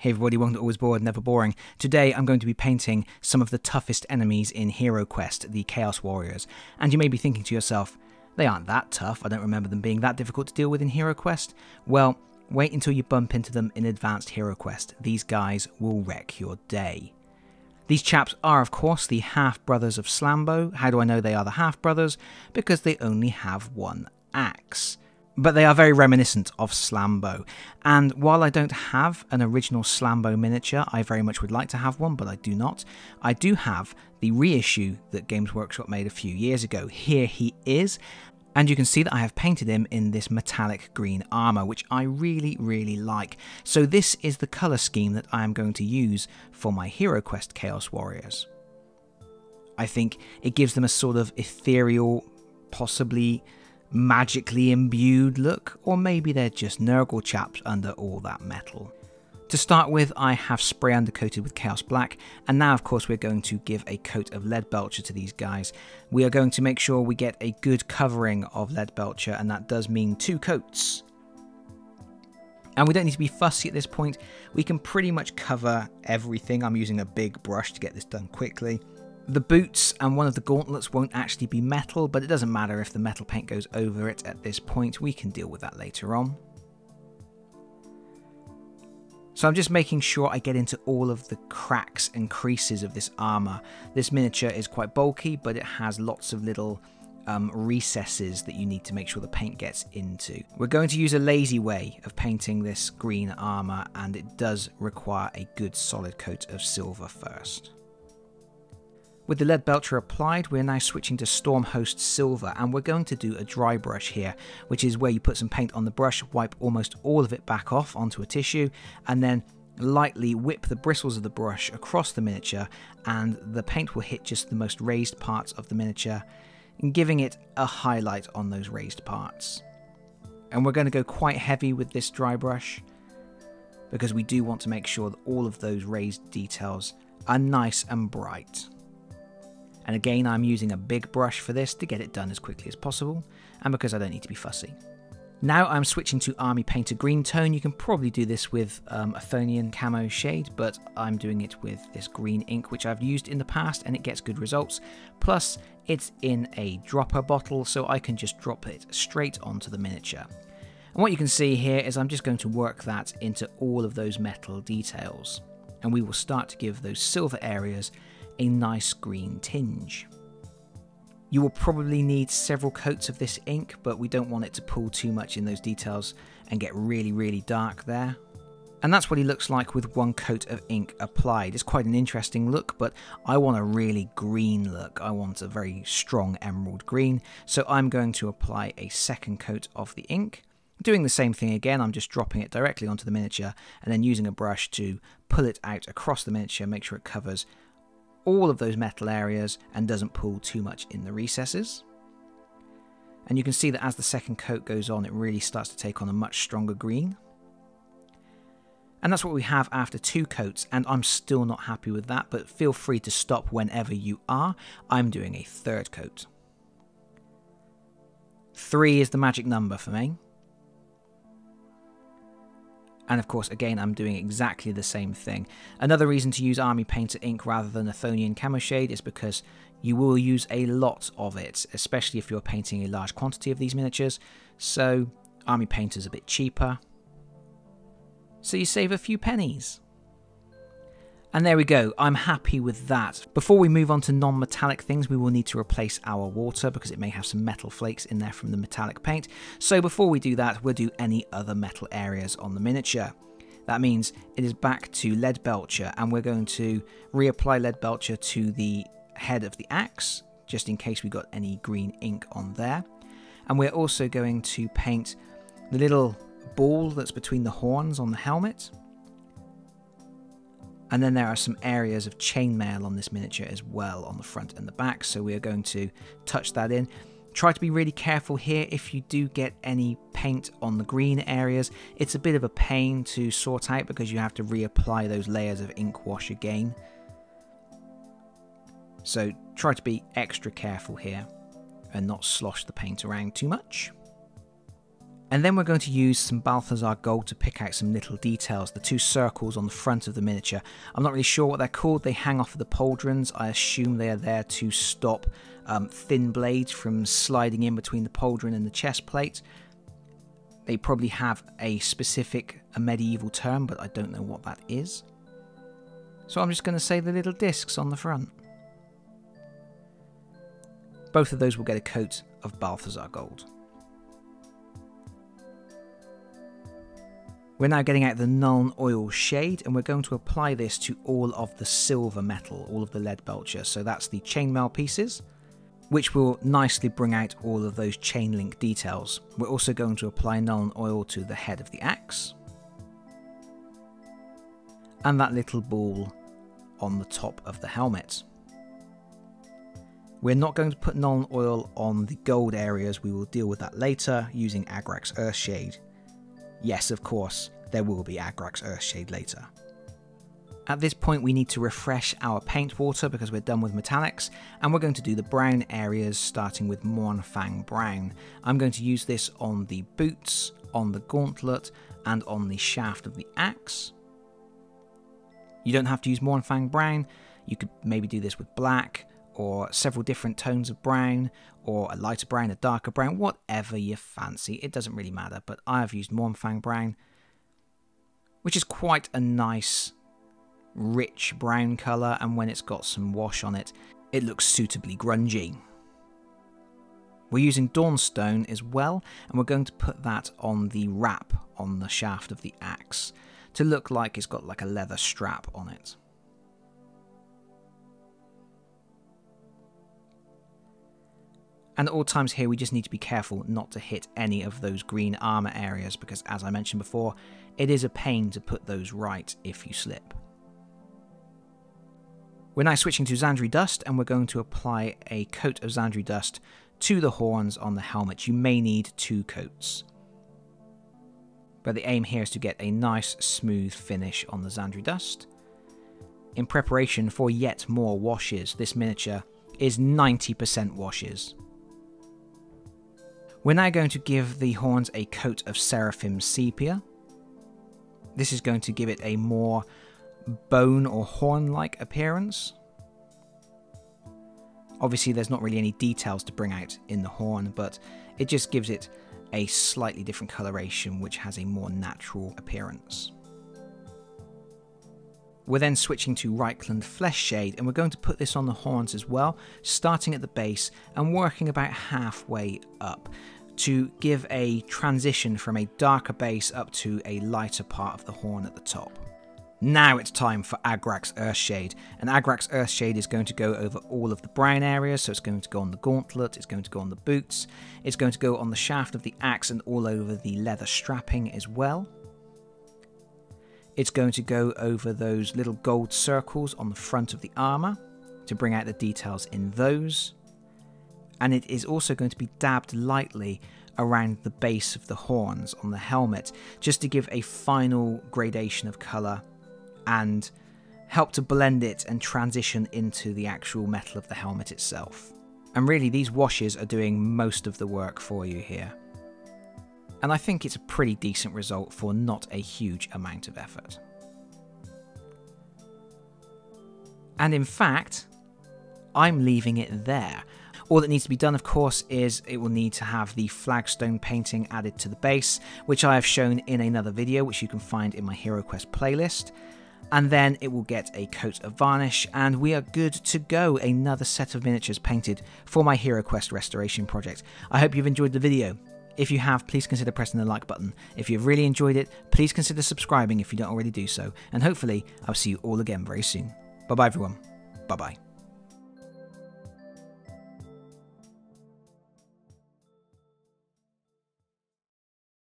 Hey everybody, welcome to Always Board, Never Boring. Today I'm going to be painting some of the toughest enemies in Hero Quest, the Chaos Warriors. And you may be thinking to yourself, they aren't that tough, I don't remember them being that difficult to deal with in Hero Quest. Well, wait until you bump into them in Advanced Hero Quest. These guys will wreck your day. These chaps are, of course, the half brothers of Slambo. How do I know they are the half brothers? Because they only have one axe but they are very reminiscent of Slambo. And while I don't have an original Slambo miniature, I very much would like to have one, but I do not. I do have the reissue that Games Workshop made a few years ago. Here he is. And you can see that I have painted him in this metallic green armour, which I really, really like. So this is the colour scheme that I am going to use for my Hero Quest Chaos Warriors. I think it gives them a sort of ethereal, possibly magically imbued look, or maybe they're just Nurgle chaps under all that metal. To start with, I have spray undercoated with Chaos Black, and now of course we're going to give a coat of Lead Belcher to these guys. We are going to make sure we get a good covering of Lead Belcher, and that does mean two coats. And we don't need to be fussy at this point, we can pretty much cover everything. I'm using a big brush to get this done quickly. The boots and one of the gauntlets won't actually be metal, but it doesn't matter if the metal paint goes over it at this point, we can deal with that later on. So I'm just making sure I get into all of the cracks and creases of this armour. This miniature is quite bulky, but it has lots of little um, recesses that you need to make sure the paint gets into. We're going to use a lazy way of painting this green armour, and it does require a good solid coat of silver first. With the Leadbelcher applied, we're now switching to Stormhost Silver and we're going to do a dry brush here, which is where you put some paint on the brush, wipe almost all of it back off onto a tissue, and then lightly whip the bristles of the brush across the miniature and the paint will hit just the most raised parts of the miniature, giving it a highlight on those raised parts. And we're going to go quite heavy with this dry brush because we do want to make sure that all of those raised details are nice and bright. And again, I'm using a big brush for this to get it done as quickly as possible, and because I don't need to be fussy. Now I'm switching to Army Painter Green Tone. You can probably do this with um, Athonian Camo shade, but I'm doing it with this green ink, which I've used in the past, and it gets good results. Plus, it's in a dropper bottle, so I can just drop it straight onto the miniature. And what you can see here is I'm just going to work that into all of those metal details. And we will start to give those silver areas a nice green tinge. You will probably need several coats of this ink, but we don't want it to pull too much in those details and get really, really dark there. And that's what he looks like with one coat of ink applied. It's quite an interesting look, but I want a really green look. I want a very strong emerald green, so I'm going to apply a second coat of the ink. Doing the same thing again, I'm just dropping it directly onto the miniature and then using a brush to pull it out across the miniature, make sure it covers all of those metal areas and doesn't pull too much in the recesses. And you can see that as the second coat goes on, it really starts to take on a much stronger green. And that's what we have after two coats, and I'm still not happy with that, but feel free to stop whenever you are. I'm doing a third coat. Three is the magic number for me. And of course, again, I'm doing exactly the same thing. Another reason to use Army Painter ink rather than Athonian Camo Shade is because you will use a lot of it, especially if you're painting a large quantity of these miniatures. So Army Painter's a bit cheaper. So you save a few pennies. And there we go, I'm happy with that. Before we move on to non-metallic things, we will need to replace our water because it may have some metal flakes in there from the metallic paint. So before we do that, we'll do any other metal areas on the miniature. That means it is back to lead belcher and we're going to reapply lead belcher to the head of the axe, just in case we got any green ink on there. And we're also going to paint the little ball that's between the horns on the helmet. And then there are some areas of chainmail on this miniature as well on the front and the back, so we are going to touch that in. Try to be really careful here if you do get any paint on the green areas. It's a bit of a pain to sort out because you have to reapply those layers of ink wash again. So try to be extra careful here and not slosh the paint around too much. And then we're going to use some Balthasar gold to pick out some little details. The two circles on the front of the miniature. I'm not really sure what they're called. They hang off of the pauldrons. I assume they are there to stop um, thin blades from sliding in between the pauldron and the chest plate. They probably have a specific a medieval term, but I don't know what that is. So I'm just going to say the little discs on the front. Both of those will get a coat of Balthasar gold. We're now getting out the Nuln Oil shade and we're going to apply this to all of the silver metal, all of the lead belcher. So that's the chainmail pieces, which will nicely bring out all of those chain link details. We're also going to apply Nuln Oil to the head of the axe. And that little ball on the top of the helmet. We're not going to put Nuln Oil on the gold areas, we will deal with that later using Agrax Earthshade Yes, of course, there will be Agrax Earthshade later. At this point we need to refresh our paint water because we're done with metallics and we're going to do the brown areas starting with Mournfang Brown. I'm going to use this on the boots, on the gauntlet and on the shaft of the axe. You don't have to use Mournfang Brown, you could maybe do this with black or several different tones of brown or a lighter brown, a darker brown, whatever you fancy. It doesn't really matter, but I have used Mournfang Brown, which is quite a nice, rich brown colour, and when it's got some wash on it, it looks suitably grungy. We're using Dawnstone as well, and we're going to put that on the wrap on the shaft of the axe to look like it's got like a leather strap on it. And at all times here, we just need to be careful not to hit any of those green armor areas because, as I mentioned before, it is a pain to put those right if you slip. We're now switching to Zandri Dust and we're going to apply a coat of Zandri Dust to the horns on the helmet. You may need two coats. But the aim here is to get a nice smooth finish on the Zandri Dust. In preparation for yet more washes, this miniature is 90% washes. We're now going to give the horns a coat of Seraphim Sepia. This is going to give it a more bone or horn-like appearance. Obviously there's not really any details to bring out in the horn, but it just gives it a slightly different coloration which has a more natural appearance. We're then switching to Reikland Flesh Shade and we're going to put this on the horns as well, starting at the base and working about halfway up to give a transition from a darker base up to a lighter part of the horn at the top. Now it's time for Agrax Earthshade, and Agrax Earthshade is going to go over all of the brown areas, so it's going to go on the gauntlet, it's going to go on the boots, it's going to go on the shaft of the axe and all over the leather strapping as well. It's going to go over those little gold circles on the front of the armour to bring out the details in those and it is also going to be dabbed lightly around the base of the horns on the helmet just to give a final gradation of colour and help to blend it and transition into the actual metal of the helmet itself. And really these washes are doing most of the work for you here. And I think it's a pretty decent result for not a huge amount of effort. And in fact, I'm leaving it there. All that needs to be done, of course, is it will need to have the flagstone painting added to the base, which I have shown in another video, which you can find in my Hero Quest playlist. And then it will get a coat of varnish, and we are good to go. Another set of miniatures painted for my Hero Quest restoration project. I hope you've enjoyed the video. If you have, please consider pressing the like button. If you've really enjoyed it, please consider subscribing if you don't already do so. And hopefully, I'll see you all again very soon. Bye bye, everyone. Bye bye.